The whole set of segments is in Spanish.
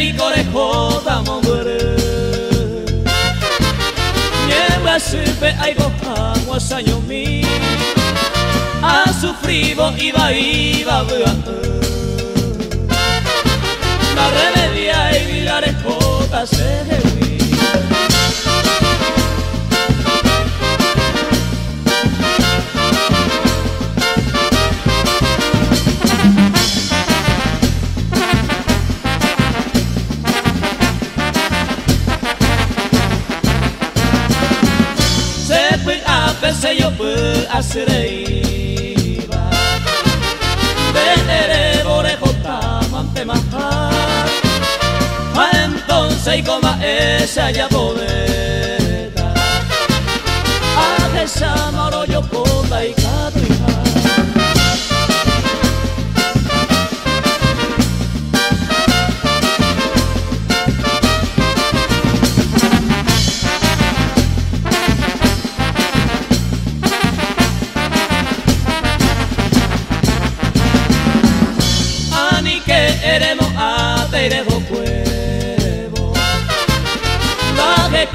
i koreho tamo mure Niebla sype aj bohangwa sa nyomi A sufrivo iba iba była Na rebe se yo pu asireiba Venere bore jota mante maja Entonces y coma esa ya bodeta A desamaro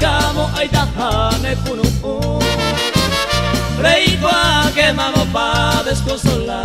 kamo aitahane kunu Reiko a que mamo pa desconsolar